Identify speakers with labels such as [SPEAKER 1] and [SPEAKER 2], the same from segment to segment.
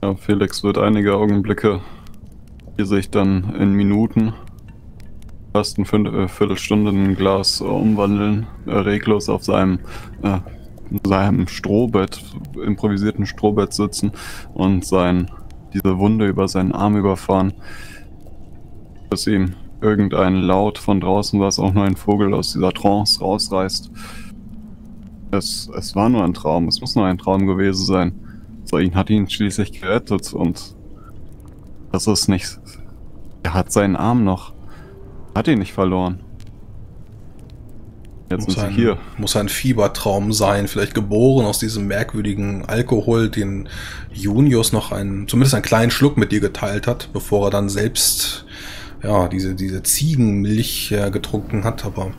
[SPEAKER 1] Ja, Felix wird einige Augenblicke, die sich dann in Minuten, fast eine äh, Viertelstunde in ein Glas umwandeln, äh, reglos auf seinem, äh, seinem Strohbett, improvisierten Strohbett sitzen und sein, diese Wunde über seinen Arm überfahren, bis ihm irgendein Laut von draußen, was auch nur ein Vogel aus dieser Trance rausreißt. Es, es war nur ein Traum, es muss nur ein Traum gewesen sein. Sain hat ihn schließlich gerettet und das ist nicht. Er hat seinen Arm noch. Hat ihn nicht verloren.
[SPEAKER 2] Jetzt muss sie hier. Muss ein Fiebertraum sein, vielleicht geboren aus diesem merkwürdigen Alkohol, den Junius noch einen, zumindest einen kleinen Schluck mit dir geteilt hat, bevor er dann selbst ja, diese, diese Ziegenmilch äh, getrunken hat. Aber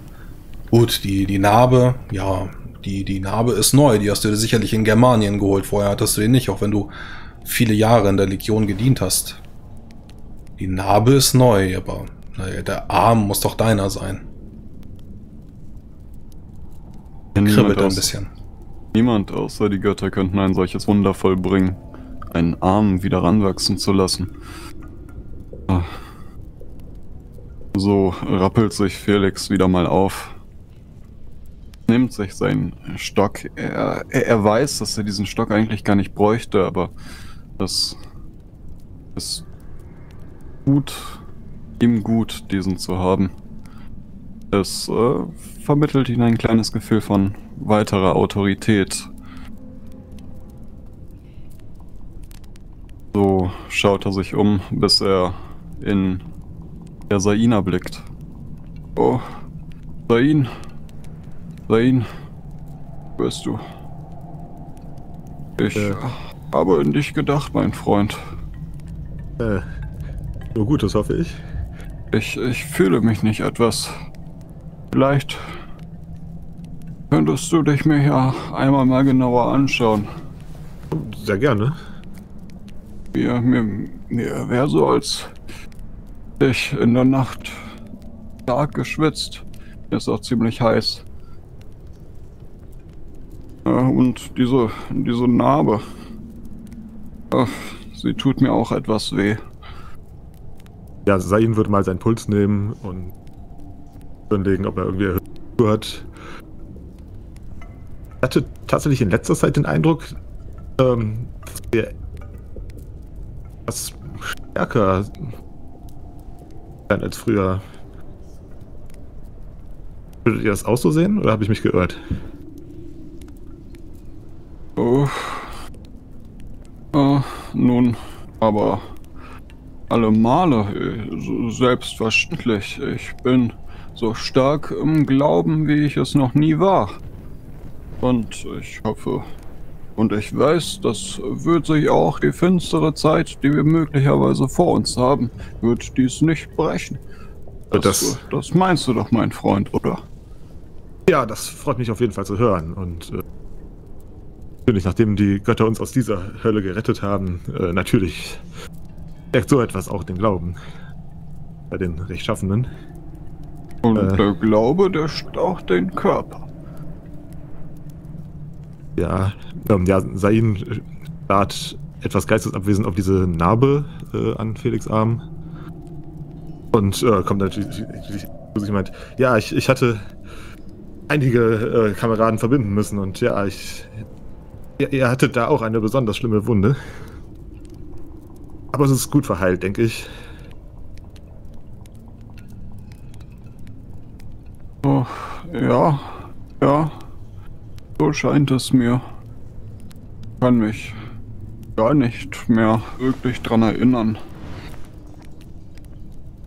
[SPEAKER 2] gut, die, die Narbe, ja, die, die Narbe ist neu, die hast du dir sicherlich in Germanien geholt. Vorher hattest du den nicht, auch wenn du viele Jahre in der Legion gedient hast. Die Narbe ist neu, aber naja, der Arm muss doch deiner sein.
[SPEAKER 1] Kribbelt ein bisschen. Niemand außer die Götter könnten ein solches Wunder vollbringen, einen Arm wieder ranwachsen zu lassen. So rappelt sich Felix wieder mal auf nimmt sich seinen Stock. Er, er, er, weiß, dass er diesen Stock eigentlich gar nicht bräuchte, aber das ist gut, ihm gut, diesen zu haben. Es äh, vermittelt ihm ein kleines Gefühl von weiterer Autorität. So schaut er sich um, bis er in der Saina blickt. Oh, Sain. Rain, wirst du. Ich äh. habe an dich gedacht, mein Freund.
[SPEAKER 3] Äh, nur Gutes, hoffe ich.
[SPEAKER 1] Ich, ich fühle mich nicht etwas. Vielleicht könntest du dich mir ja einmal mal genauer anschauen.
[SPEAKER 3] Sehr gerne.
[SPEAKER 1] Mir, mir, mir wäre so, als ich in der Nacht stark geschwitzt. Mir ist auch ziemlich heiß. Und diese, diese Narbe. Ach, sie tut mir auch etwas weh.
[SPEAKER 3] Ja, Sain würde mal seinen Puls nehmen und überlegen, ob er irgendwie erhöht hat. Ich hatte tatsächlich in letzter Zeit den Eindruck, ähm, dass wir etwas stärker sein als früher. Würdet ihr das auch so sehen oder habe ich mich geirrt?
[SPEAKER 1] Oh. Oh, nun, aber alle Male, äh, selbstverständlich. Ich bin so stark im Glauben, wie ich es noch nie war. Und ich hoffe und ich weiß, das wird sich auch die finstere Zeit, die wir möglicherweise vor uns haben, wird dies nicht brechen. Das, das, das meinst du doch, mein Freund, oder?
[SPEAKER 3] Ja, das freut mich auf jeden Fall zu hören. Und äh, Natürlich, nachdem die Götter uns aus dieser Hölle gerettet haben, äh, natürlich stärkt so etwas auch den Glauben bei den Rechtschaffenen.
[SPEAKER 1] Und äh, der Glaube, der staucht den Körper.
[SPEAKER 3] Ja, ähm, ja, Sain starrt etwas geistesabwesend auf diese Narbe äh, an Felix Arm. Und äh, kommt natürlich zu sich meint, ja, ich, ich hatte einige äh, Kameraden verbinden müssen und ja, ich Ihr, ihr hattet da auch eine besonders schlimme Wunde. Aber es ist gut verheilt, denke ich.
[SPEAKER 1] Oh, ja, ja. So scheint es mir. Ich kann mich gar nicht mehr wirklich dran erinnern,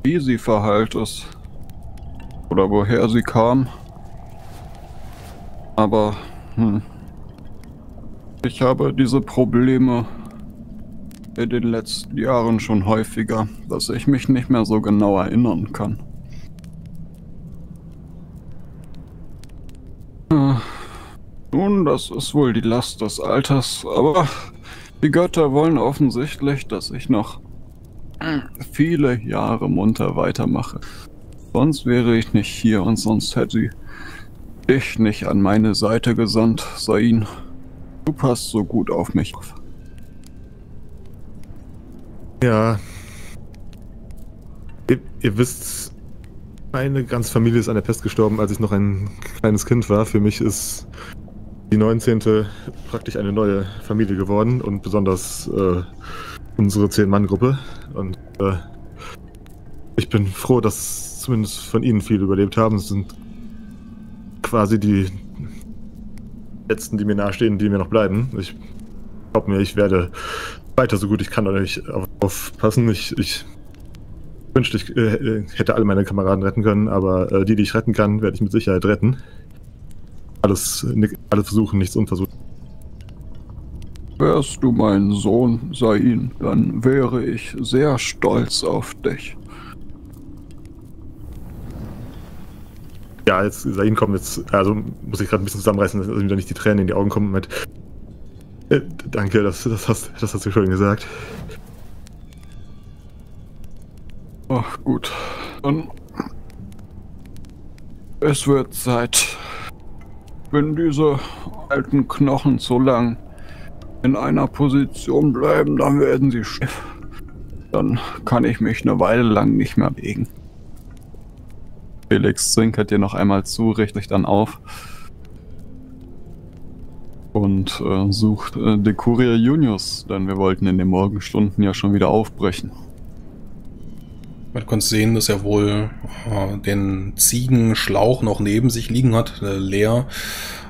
[SPEAKER 1] wie sie verheilt ist. Oder woher sie kam. Aber, hm. Ich habe diese Probleme in den letzten Jahren schon häufiger, dass ich mich nicht mehr so genau erinnern kann. Äh, nun, das ist wohl die Last des Alters, aber die Götter wollen offensichtlich, dass ich noch viele Jahre munter weitermache. Sonst wäre ich nicht hier und sonst hätte sie dich nicht an meine Seite gesandt, Sain. Du passt so gut auf mich.
[SPEAKER 3] Ja. Ihr, ihr wisst, meine ganze Familie ist an der Pest gestorben, als ich noch ein kleines Kind war. Für mich ist die 19. praktisch eine neue Familie geworden und besonders äh, unsere Zehn-Mann-Gruppe. Und äh, ich bin froh, dass zumindest von Ihnen viele überlebt haben. Es sind quasi die letzten, die mir nahestehen, die mir noch bleiben. Ich glaube mir, ich werde weiter so gut ich kann euch aufpassen. Ich, ich wünschte, ich äh, hätte alle meine Kameraden retten können, aber äh, die, die ich retten kann, werde ich mit Sicherheit retten. Alles, alle versuchen, nichts unversucht.
[SPEAKER 1] Wärst du mein Sohn, Sain, dann wäre ich sehr stolz auf dich.
[SPEAKER 3] Ja, als Sain kommt jetzt, also muss ich gerade ein bisschen zusammenreißen, dass ihm da nicht die Tränen in die Augen kommen mit. Äh, danke, das, das, hast, das hast du schon gesagt.
[SPEAKER 1] Ach gut, dann. Es wird Zeit. Wenn diese alten Knochen so lang in einer Position bleiben, dann werden sie schief. Dann kann ich mich eine Weile lang nicht mehr bewegen. Felix zwinkert dir noch einmal zu, richtet dann auf und äh, sucht äh, Decuria Junius, denn wir wollten in den Morgenstunden ja schon wieder aufbrechen.
[SPEAKER 2] Man konnte sehen, dass er wohl äh, den Ziegenschlauch noch neben sich liegen hat, äh, leer.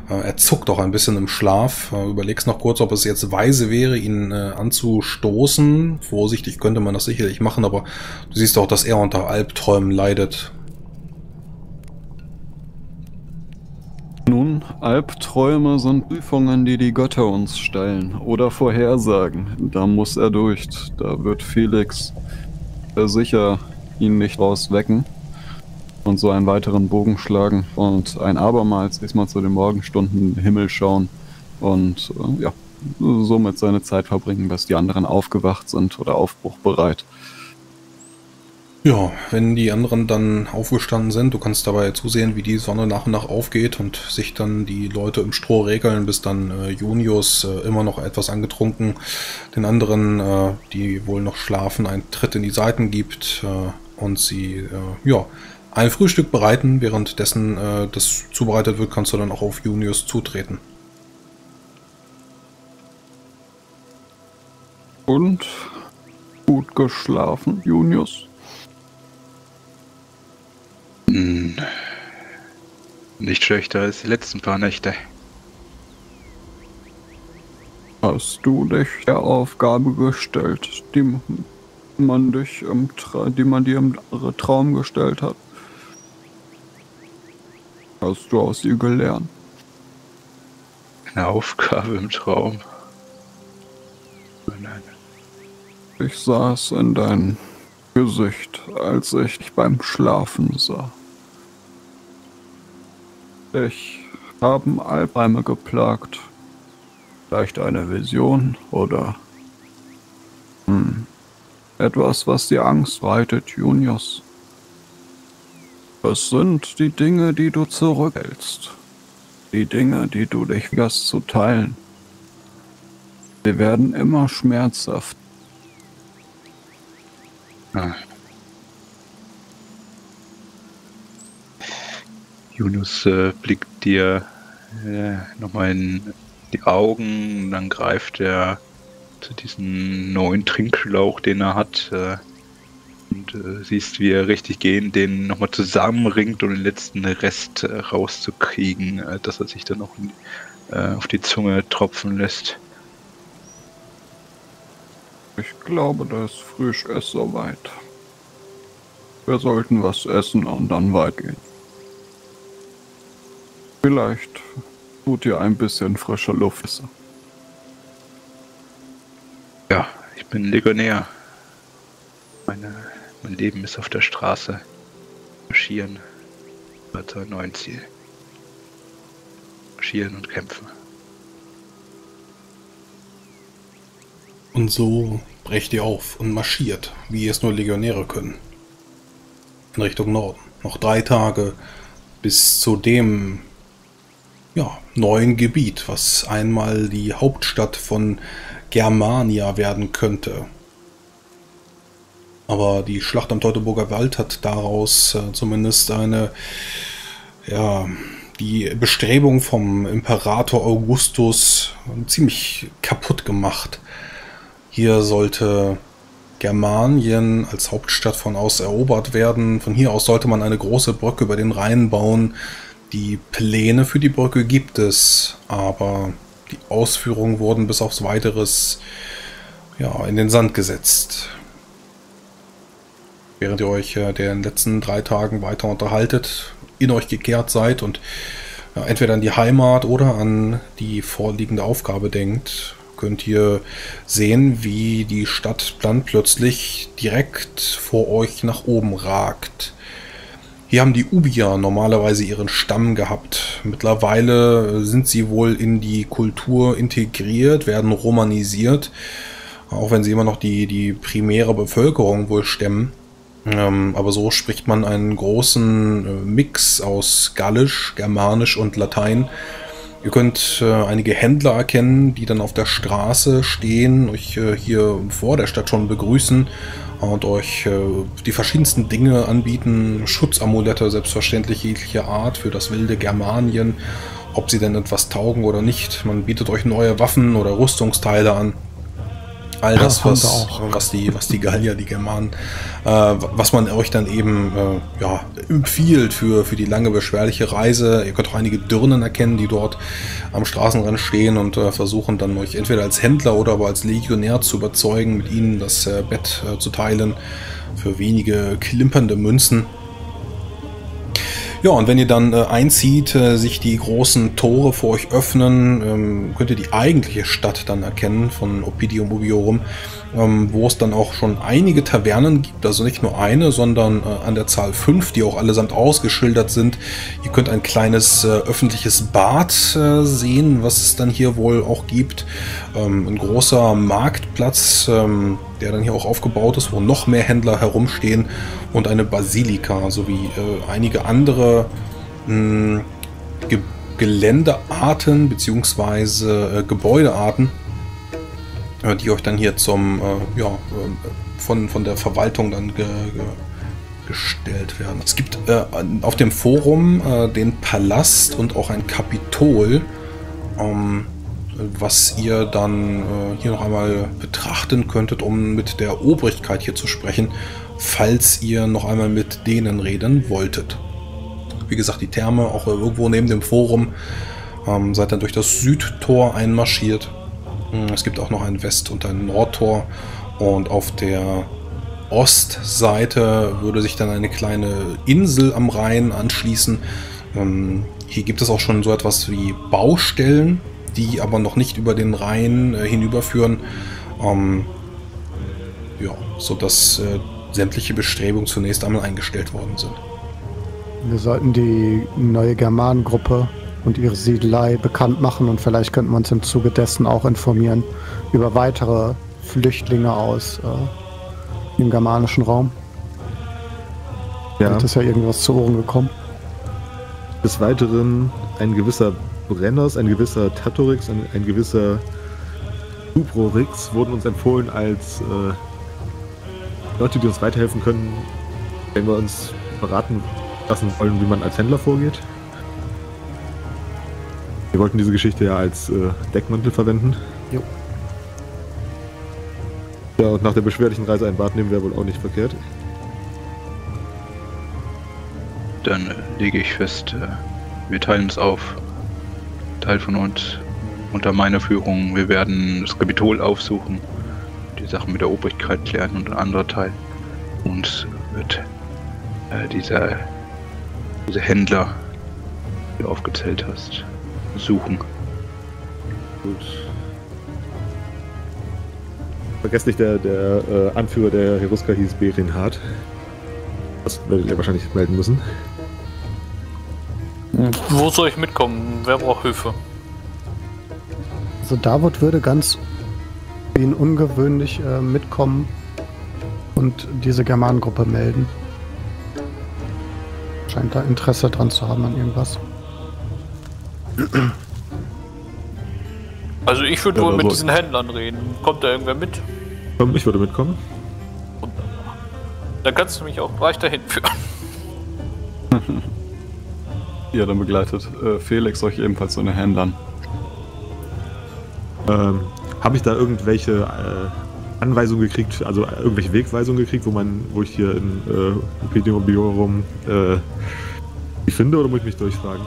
[SPEAKER 2] Äh, er zuckt auch ein bisschen im Schlaf. Äh, überlegst noch kurz, ob es jetzt weise wäre, ihn äh, anzustoßen. Vorsichtig könnte man das sicherlich machen, aber du siehst auch, dass er unter Albträumen leidet.
[SPEAKER 1] Albträume sind Prüfungen, die die Götter uns stellen oder Vorhersagen. Da muss er durch. Da wird Felix sicher ihn nicht rauswecken und so einen weiteren Bogen schlagen und ein abermals diesmal zu den Morgenstunden Himmel schauen und äh, ja, somit seine Zeit verbringen, bis die anderen aufgewacht sind oder aufbruchbereit.
[SPEAKER 2] Ja, wenn die anderen dann aufgestanden sind, du kannst dabei zusehen, wie die Sonne nach und nach aufgeht und sich dann die Leute im Stroh regeln, bis dann äh, Junius äh, immer noch etwas angetrunken den anderen, äh, die wohl noch schlafen, einen Tritt in die Seiten gibt äh, und sie, äh, ja, ein Frühstück bereiten. Währenddessen äh, das zubereitet wird, kannst du dann auch auf Junius zutreten.
[SPEAKER 1] Und gut geschlafen, Junius?
[SPEAKER 4] Hm. Nicht schlechter als die letzten paar Nächte.
[SPEAKER 1] Hast du dich der Aufgabe gestellt, die man dich im Tra die man dir im Traum gestellt hat? Hast du aus ihr gelernt?
[SPEAKER 4] Eine Aufgabe im Traum. Nein.
[SPEAKER 1] Ich saß in deinem Gesicht, als ich dich beim Schlafen sah. Ich haben Albträume geplagt. Vielleicht eine Vision oder hm, etwas, was dir Angst reitet, Junius. Es sind die Dinge, die du zurückhältst. Die Dinge, die du dich wirst zu teilen. Sie werden immer schmerzhaft.
[SPEAKER 4] Ah. Yunus äh, blickt dir äh, nochmal in die Augen, dann greift er zu diesem neuen Trinkschlauch, den er hat. Äh, und äh, siehst, wie er richtig gehen, den nochmal zusammenringt, um den letzten Rest äh, rauszukriegen, äh, dass er sich dann noch äh, auf die Zunge tropfen lässt.
[SPEAKER 1] Ich glaube, das Frühstück ist soweit. Wir sollten was essen und dann weitergehen. Vielleicht tut dir ein bisschen frische Luft.
[SPEAKER 4] Ja, ich bin Legionär. Meine, mein Leben ist auf der Straße. Marschieren. Weiter neuen Ziel. Marschieren und kämpfen.
[SPEAKER 2] Und so brecht ihr auf und marschiert, wie es nur Legionäre können. In Richtung Norden. Noch drei Tage bis zu dem ja, neuen Gebiet, was einmal die Hauptstadt von Germania werden könnte. Aber die Schlacht am Teutoburger Wald hat daraus äh, zumindest eine, ja, die Bestrebung vom Imperator Augustus ziemlich kaputt gemacht. Hier sollte Germanien als Hauptstadt von aus erobert werden. Von hier aus sollte man eine große Brücke über den Rhein bauen. Die Pläne für die Brücke gibt es, aber die Ausführungen wurden bis aufs weiteres ja, in den Sand gesetzt. Während ihr euch äh, den letzten drei Tagen weiter unterhaltet, in euch gekehrt seid und ja, entweder an die Heimat oder an die vorliegende Aufgabe denkt, könnt ihr sehen, wie die Stadt dann plötzlich direkt vor euch nach oben ragt. Hier haben die Ubier normalerweise ihren Stamm gehabt. Mittlerweile sind sie wohl in die Kultur integriert, werden romanisiert, auch wenn sie immer noch die, die primäre Bevölkerung wohl stemmen. Ähm, aber so spricht man einen großen äh, Mix aus Gallisch, Germanisch und Latein. Ihr könnt äh, einige Händler erkennen, die dann auf der Straße stehen, euch äh, hier vor der Stadt schon begrüßen und euch äh, die verschiedensten Dinge anbieten. Schutzamulette, selbstverständlich jeglicher Art für das wilde Germanien, ob sie denn etwas taugen oder nicht. Man bietet euch neue Waffen oder Rüstungsteile an all das, was, was, die, was die Gallier, die Germanen, äh, was man euch dann eben äh, ja, empfiehlt für, für die lange beschwerliche Reise. Ihr könnt auch einige Dirnen erkennen, die dort am Straßenrand stehen und äh, versuchen dann euch entweder als Händler oder aber als Legionär zu überzeugen, mit ihnen das äh, Bett äh, zu teilen für wenige klimpernde Münzen. Ja, und wenn ihr dann äh, einzieht, äh, sich die großen Tore vor euch öffnen, ähm, könnt ihr die eigentliche Stadt dann erkennen von Opidium Ubiorum, ähm, wo es dann auch schon einige Tavernen gibt, also nicht nur eine, sondern äh, an der Zahl fünf, die auch allesamt ausgeschildert sind. Ihr könnt ein kleines äh, öffentliches Bad äh, sehen, was es dann hier wohl auch gibt. Ähm, ein großer Marktplatz, ähm, der dann hier auch aufgebaut ist, wo noch mehr Händler herumstehen und eine Basilika sowie äh, einige andere mh, hm, Ge Geländearten bzw. Äh, Gebäudearten, äh, die euch dann hier zum, äh, ja, äh, von, von der Verwaltung dann ge, ge, gestellt werden. Es gibt äh, auf dem Forum den Palast und auch ein Kapitol. Ähm, was ihr dann hier noch einmal betrachten könntet, um mit der Obrigkeit hier zu sprechen falls ihr noch einmal mit denen reden wolltet. Wie gesagt, die Therme auch irgendwo neben dem Forum. Ähm, seid dann durch das Südtor einmarschiert. Hm, es gibt auch noch ein West- und ein Nordtor. Und auf der Ostseite würde sich dann eine kleine Insel am Rhein anschließen. Ähm, hier gibt es auch schon so etwas wie Baustellen, die aber noch nicht über den Rhein äh, hinüberführen. Ähm, ja, sodass äh, sämtliche Bestrebungen zunächst einmal eingestellt worden sind.
[SPEAKER 5] Wir sollten die neue Germanengruppe und ihre Siedelei bekannt machen und vielleicht könnten wir uns im Zuge dessen auch informieren über weitere Flüchtlinge aus äh, dem germanischen Raum. Ja. ist ja irgendwas zu Ohren gekommen.
[SPEAKER 3] Des Weiteren ein gewisser Brenners, ein gewisser Tatorix, ein, ein gewisser Suprorix wurden uns empfohlen als äh, Leute, die uns weiterhelfen können, wenn wir uns beraten lassen wollen, wie man als Händler vorgeht. Wir wollten diese Geschichte ja als äh, Deckmantel verwenden. Jo. Ja, und nach der beschwerlichen Reise ein Bad nehmen wäre wohl auch nicht verkehrt.
[SPEAKER 4] Dann äh, lege ich fest, äh, wir teilen es auf. Teil von uns unter meiner Führung. Wir werden das Kapitol aufsuchen die Sachen mit der Obrigkeit klären und ein anderer Teil. Und wird äh, dieser, dieser Händler, den du aufgezählt hast, suchen.
[SPEAKER 3] Gut. Vergesst nicht, der, der äh, Anführer der Heruska hieß Berin Hart. Das werdet ihr wahrscheinlich melden müssen.
[SPEAKER 6] Wo soll ich mitkommen? Wer braucht Hilfe?
[SPEAKER 5] Also Davut würde ganz ihn ungewöhnlich äh, mitkommen und diese Germanengruppe melden. Scheint da Interesse dran zu haben an irgendwas.
[SPEAKER 6] Also ich würde ja, wohl mit diesen Händlern reden. Kommt da irgendwer mit?
[SPEAKER 3] Ich würde mitkommen.
[SPEAKER 6] Dann kannst du mich auch weiterhin führen.
[SPEAKER 1] Ja, dann begleitet äh, Felix euch ebenfalls so eine Händlern.
[SPEAKER 3] Ähm, Habe ich da irgendwelche äh, Anweisungen gekriegt, also irgendwelche Wegweisungen gekriegt, wo man, wo ich hier in äh, Epidemiolorum äh, die finde oder muss ich mich durchfragen?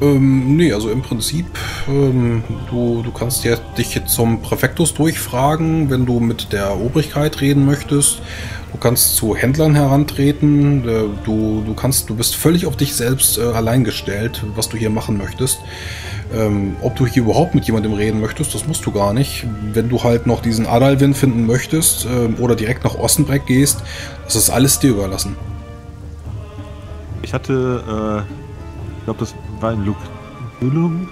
[SPEAKER 2] Ähm, nee, also im Prinzip, ähm, du, du kannst ja dich zum Präfektus durchfragen, wenn du mit der Obrigkeit reden möchtest. Du kannst zu Händlern herantreten. Äh, du, du kannst, du bist völlig auf dich selbst äh, allein gestellt, was du hier machen möchtest. Ähm, ob du hier überhaupt mit jemandem reden möchtest, das musst du gar nicht. Wenn du halt noch diesen Adalwin finden möchtest ähm, oder direkt nach Ossenbreck gehst, das ist alles dir überlassen.
[SPEAKER 3] Ich hatte, äh, ich glaube, das war in Luculum.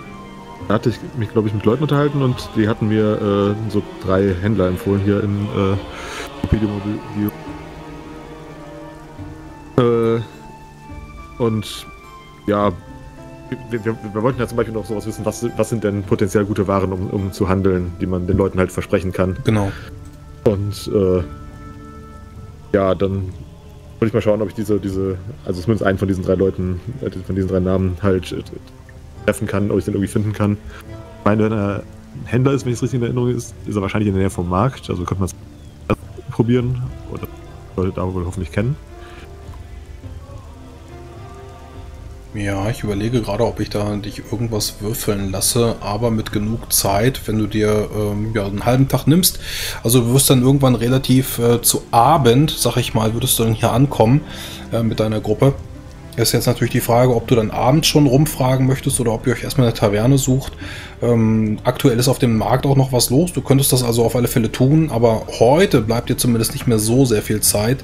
[SPEAKER 3] Da hatte ich mich, glaube ich, mit Leuten unterhalten und die hatten mir äh, so drei Händler empfohlen hier in äh, Epidemiologie. Äh, und ja, wir, wir, wir wollten ja zum Beispiel noch sowas wissen, was, was sind denn potenziell gute Waren, um, um zu handeln, die man den Leuten halt versprechen kann.
[SPEAKER 2] Genau.
[SPEAKER 3] Und äh, ja, dann wollte ich mal schauen, ob ich diese, diese, also zumindest einen von diesen drei Leuten, äh, von diesen drei Namen halt äh, treffen kann, ob ich den irgendwie finden kann. Ich meine, wenn er ein Händler ist, wenn ich es richtig in Erinnerung ist, ist er wahrscheinlich in der Nähe vom Markt, also könnte man es probieren oder sollte da wohl hoffentlich kennen.
[SPEAKER 2] Ja, ich überlege gerade, ob ich da dich irgendwas würfeln lasse, aber mit genug Zeit, wenn du dir ähm, ja, einen halben Tag nimmst. Also du wirst dann irgendwann relativ äh, zu Abend, sag ich mal, würdest du dann hier ankommen äh, mit deiner Gruppe. Ist jetzt natürlich die Frage, ob du dann abends schon rumfragen möchtest oder ob ihr euch erstmal eine Taverne sucht. Ähm, aktuell ist auf dem Markt auch noch was los. Du könntest das also auf alle Fälle tun, aber heute bleibt dir zumindest nicht mehr so sehr viel Zeit.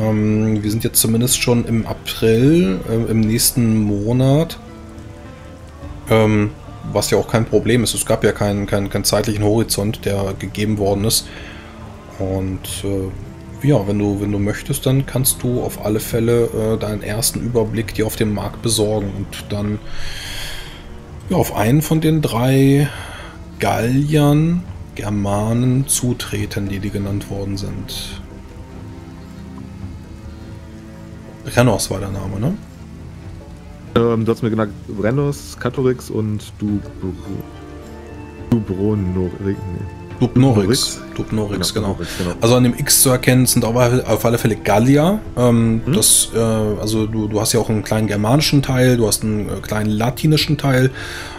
[SPEAKER 2] Ähm, wir sind jetzt zumindest schon im April, äh, im nächsten Monat. Ähm, was ja auch kein Problem ist. Es gab ja keinen, keinen, keinen zeitlichen Horizont, der gegeben worden ist. Und äh, ja, wenn du, wenn du möchtest, dann kannst du auf alle Fälle äh, deinen ersten Überblick dir auf dem Markt besorgen und dann ja, auf einen von den drei Galliern, Germanen zutreten, die die genannt worden sind. Renos war der Name, ne?
[SPEAKER 3] Ähm, du hast mir genannt Rennos, Catorix und du Dubronorik. Nee.
[SPEAKER 2] Dubnorix. Dubnorix, genau.
[SPEAKER 3] Dubnorix, genau.
[SPEAKER 2] Also an dem X zu erkennen sind auf alle Fälle Gallier. Ähm,
[SPEAKER 3] Mhm.
[SPEAKER 2] das, äh, also du, du hast ja auch einen kleinen germanischen Teil, du hast einen äh, kleinen latinischen Teil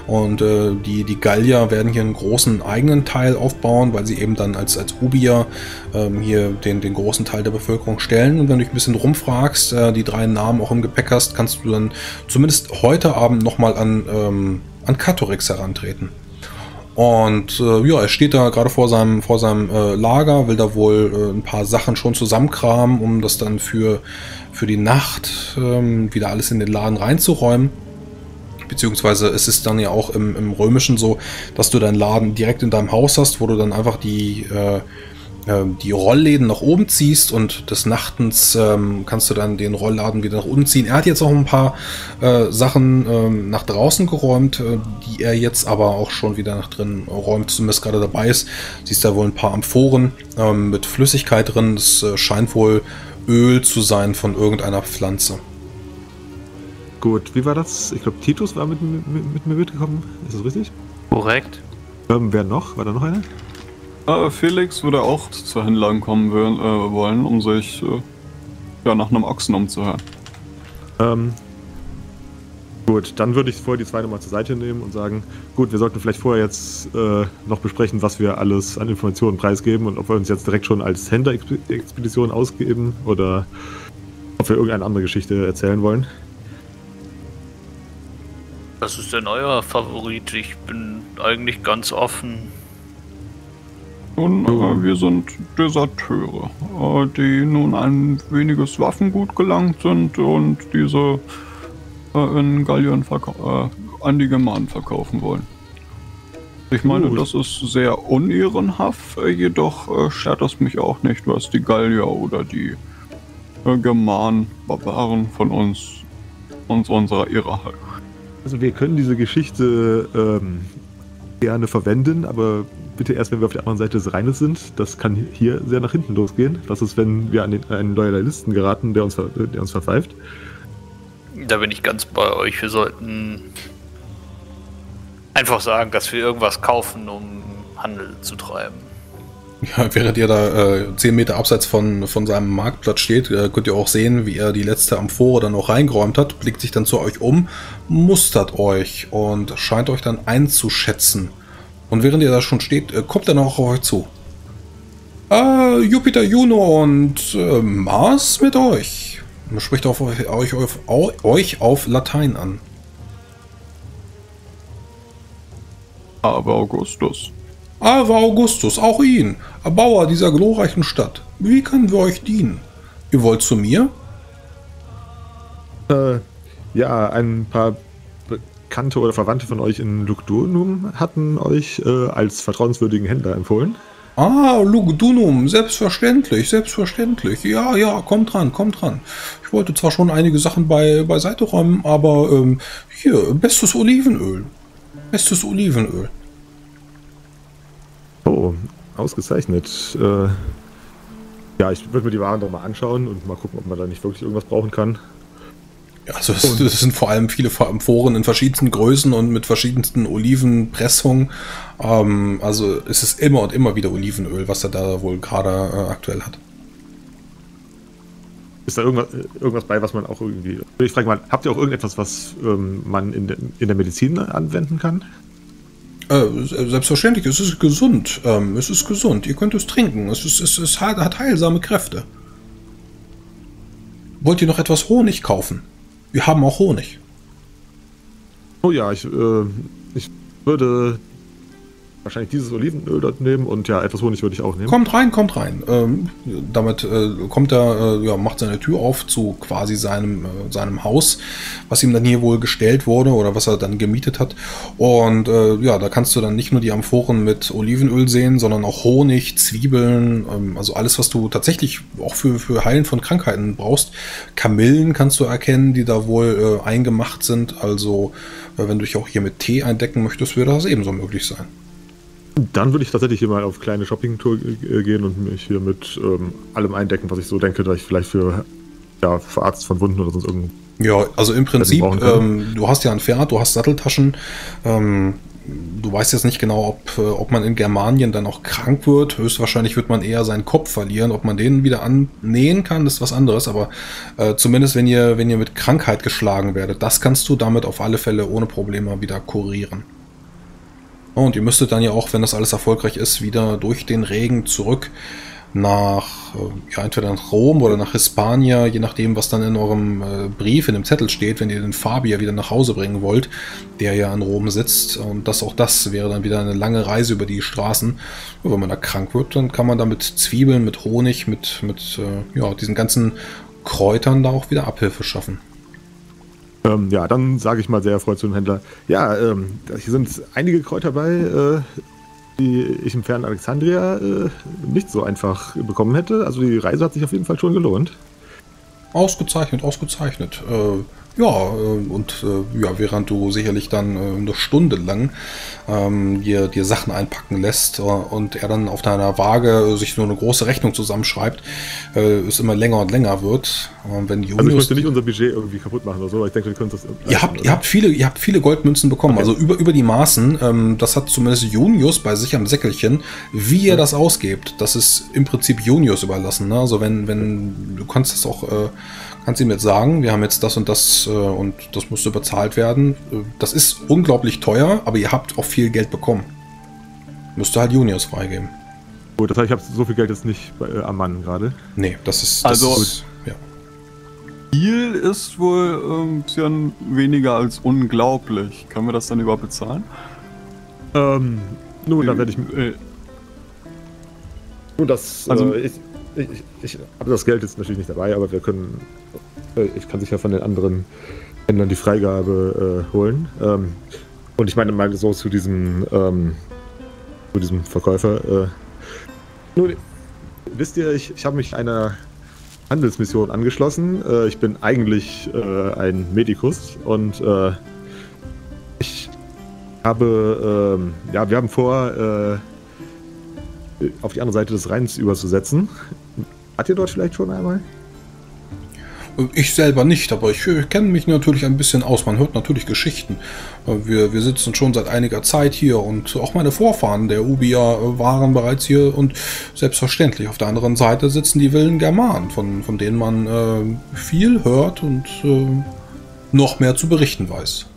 [SPEAKER 2] und äh, die, die Gallier werden hier einen großen eigenen Teil aufbauen, weil sie eben dann als, als Ubier ähm, hier den, den großen Teil der Bevölkerung stellen. Und wenn du dich ein bisschen rumfragst, äh, die drei Namen auch im Gepäck hast, kannst du dann zumindest heute Abend nochmal an, ähm, an Catorix herantreten. Und äh, ja, er steht da gerade vor seinem, vor seinem äh, Lager, will da wohl äh, ein paar Sachen schon zusammenkramen, um das dann für, für die Nacht ähm, wieder alles in den Laden reinzuräumen. Beziehungsweise es ist dann ja auch im, im Römischen so, dass du deinen Laden direkt in deinem Haus hast, wo du dann einfach die, äh, die Rollläden nach oben ziehst und des Nachtens ähm, kannst du dann den Rollladen wieder nach unten ziehen. Er hat jetzt auch ein paar äh, Sachen ähm, nach draußen geräumt, äh, die er jetzt aber auch schon wieder nach drin räumt, zumindest gerade dabei ist. Siehst da wohl ein paar Amphoren ähm, mit Flüssigkeit drin. Das äh, scheint wohl Öl zu sein von irgendeiner Pflanze.
[SPEAKER 3] Gut, wie war das? Ich glaube, Titus war mit, mit, mit mir mitgekommen. Ist das richtig?
[SPEAKER 6] Korrekt.
[SPEAKER 3] Ähm, wer noch? War da noch einer?
[SPEAKER 1] Äh, Felix würde auch zur Händlerin kommen will, äh, wollen, um sich äh, ja, nach einem Ochsen umzuhören.
[SPEAKER 3] Ähm, gut, dann würde ich vorher die zwei nochmal zur Seite nehmen und sagen, gut, wir sollten vielleicht vorher jetzt äh, noch besprechen, was wir alles an Informationen preisgeben und ob wir uns jetzt direkt schon als Händlerexpedition ausgeben oder ob wir irgendeine andere Geschichte erzählen wollen.
[SPEAKER 6] Was ist denn euer Favorit? Ich bin eigentlich ganz offen.
[SPEAKER 1] Nun, äh, wir sind Deserteure, äh, die nun ein weniges Waffengut gelangt sind und diese äh, in Gallien äh, an die Germanen verkaufen wollen. Ich meine,
[SPEAKER 3] Gut.
[SPEAKER 1] das ist sehr unehrenhaft, äh, jedoch äh, stört es mich auch nicht, was die Gallier oder die Germanen, Barbaren von uns, uns unserer Ehre halten.
[SPEAKER 3] Also wir können diese Geschichte ähm, gerne verwenden, aber bitte erst, wenn wir auf der anderen Seite des Rheines sind. Das kann hier sehr nach hinten losgehen. Was ist, wenn wir an den, einen Loyalisten geraten, der uns, der uns verpfeift?
[SPEAKER 6] Da bin ich ganz bei euch. Wir sollten einfach sagen, dass wir irgendwas kaufen, um Handel zu treiben.
[SPEAKER 2] Ja, während ihr da äh, 10 Meter abseits von, von seinem Marktplatz steht, äh, könnt ihr auch sehen, wie er die letzte Amphore dann noch reingeräumt hat, blickt sich dann zu euch um, mustert euch und scheint euch dann einzuschätzen. Und während ihr da schon steht, äh, kommt er noch auf euch zu. Äh, Jupiter, Juno und äh, Mars mit euch. Und spricht auf euch, euch, auf, au- euch auf Latein an.
[SPEAKER 1] Aber Augustus.
[SPEAKER 2] Aber Augustus, auch ihn, Erbauer dieser glorreichen Stadt. Wie können wir euch dienen? Ihr wollt zu mir?
[SPEAKER 3] Äh, ja, ein paar Bekannte oder Verwandte von euch in Lugdunum hatten euch äh, als vertrauenswürdigen Händler empfohlen.
[SPEAKER 2] Ah, Lugdunum, selbstverständlich, selbstverständlich. Ja, ja, kommt dran, kommt dran. Ich wollte zwar schon einige Sachen bei, beiseite räumen, aber ähm, hier, bestes Olivenöl. Bestes Olivenöl.
[SPEAKER 3] Oh, ausgezeichnet. Äh, ja, ich würde mir die Waren doch mal anschauen und mal gucken, ob man da nicht wirklich irgendwas brauchen kann.
[SPEAKER 2] Ja, also es, es sind vor allem viele Amphoren in verschiedensten Größen und mit verschiedensten Olivenpressungen. Ähm, also es ist immer und immer wieder Olivenöl, was er da wohl gerade äh, aktuell hat.
[SPEAKER 3] Ist da irgendwas, irgendwas bei, was man auch irgendwie. Ich frage mal, habt ihr auch irgendetwas, was ähm, man in, der- in der Medizin anwenden kann?
[SPEAKER 2] Äh, selbstverständlich, es ist gesund. Ähm, es ist gesund. Ihr könnt es trinken. Es, ist, es, es hat, hat heilsame Kräfte. Wollt ihr noch etwas Honig kaufen? Wir haben auch Honig.
[SPEAKER 3] Oh ja, ich, äh, ich würde wahrscheinlich dieses Olivenöl dort nehmen und ja, etwas Honig würde ich auch nehmen.
[SPEAKER 2] Kommt rein, kommt rein. Ähm, damit äh, kommt er, äh, ja, macht seine Tür auf zu quasi seinem, äh, seinem Haus, was ihm dann hier wohl gestellt wurde oder was er dann gemietet hat. Und äh, ja, da kannst du dann nicht nur die Amphoren mit Olivenöl sehen, sondern auch Honig, Zwiebeln, ähm, also alles, was du tatsächlich auch für, für Heilen von Krankheiten brauchst. Kamillen kannst du erkennen, die da wohl äh, eingemacht sind. Also, äh, wenn du dich auch hier mit Tee eindecken möchtest, würde das ebenso möglich sein.
[SPEAKER 3] Dann würde ich tatsächlich hier mal auf kleine Shopping-Tour gehen und mich hier mit ähm, allem eindecken, was ich so denke, dass ich vielleicht für, ja, für Arzt von Wunden oder sonst irgend.
[SPEAKER 2] Ja, also im Prinzip, ähm, du hast ja ein Pferd, du hast Satteltaschen. Ähm, du weißt jetzt nicht genau, ob, äh, ob man in Germanien dann auch krank wird. Höchstwahrscheinlich wird man eher seinen Kopf verlieren. Ob man den wieder annähen kann, ist was anderes. Aber äh, zumindest, wenn ihr, wenn ihr mit Krankheit geschlagen werdet, das kannst du damit auf alle Fälle ohne Probleme wieder kurieren. Und ihr müsstet dann ja auch, wenn das alles erfolgreich ist, wieder durch den Regen zurück nach, äh, ja, entweder nach Rom oder nach Hispania, je nachdem, was dann in eurem äh, Brief, in dem Zettel steht, wenn ihr den Fabier wieder nach Hause bringen wollt, der ja in Rom sitzt. Und das auch das wäre dann wieder eine lange Reise über die Straßen. Und wenn man da krank wird, dann kann man da mit Zwiebeln, mit Honig, mit, mit äh, ja, diesen ganzen Kräutern da auch wieder Abhilfe schaffen.
[SPEAKER 3] Ähm, ja, dann sage ich mal sehr erfreut zu dem Händler. Ja, ähm, hier sind einige Kräuter bei, äh, die ich im fernen Alexandria äh, nicht so einfach bekommen hätte. Also die Reise hat sich auf jeden Fall schon gelohnt.
[SPEAKER 2] Ausgezeichnet, ausgezeichnet. Äh, ja, äh, und äh, ja, während du sicherlich dann äh, eine Stunde lang ähm, dir, dir Sachen einpacken lässt und er dann auf deiner Waage sich so eine große Rechnung zusammenschreibt, äh, es immer länger und länger wird. Und wenn
[SPEAKER 3] Also ich möchte nicht unser Budget irgendwie kaputt machen oder so, aber ich denke, wir können das.
[SPEAKER 2] Ihr habt, ihr habt viele, ihr habt viele Goldmünzen bekommen, also über, über die Maßen. Ähm, das hat zumindest Junius bei sich am Säckelchen. Wie ihr das ausgebt, das ist im Prinzip Junius überlassen. Ne? Also wenn, wenn, du kannst das auch, äh, kannst ihm jetzt sagen, wir haben jetzt das und das äh, und das musste bezahlt werden. Äh, Das ist unglaublich teuer, aber ihr habt auch viel Geld bekommen. Müsste halt Junius freigeben.
[SPEAKER 3] Gut, das heißt, ich habe so viel Geld jetzt nicht bei, äh, am Mann gerade.
[SPEAKER 2] Nee, das ist, das
[SPEAKER 1] Also-
[SPEAKER 2] ist, ja.
[SPEAKER 1] Viel ist wohl ein bisschen weniger als unglaublich. Können wir das dann überhaupt bezahlen?
[SPEAKER 3] Ähm, nun, dann werde ich.
[SPEAKER 1] Äh,
[SPEAKER 3] Nun, das.
[SPEAKER 1] Also-
[SPEAKER 3] äh, ich ich, ich habe das Geld jetzt natürlich nicht dabei, aber wir können. Äh, ich kann sicher von den anderen Händlern die Freigabe äh, holen. Ähm, und ich meine mal so zu diesem. Ähm, zu diesem Verkäufer. Äh, nun, wisst ihr, ich, ich habe mich einer Handelsmission angeschlossen. Äh, ich bin eigentlich äh, ein Medikus und äh, ich habe, ähm, ja, wir haben vor, auf die andere Seite des Rheins überzusetzen. Hat ihr dort vielleicht schon einmal?
[SPEAKER 2] Ich selber nicht, aber ich äh, kenne mich natürlich ein bisschen aus. Man hört natürlich Geschichten. Wir, wir sitzen schon seit einiger Zeit hier und auch meine Vorfahren der Ubia waren bereits hier und selbstverständlich auf der anderen Seite sitzen die wilden Germanen, von, von denen man äh, viel hört und äh, noch mehr zu berichten weiß.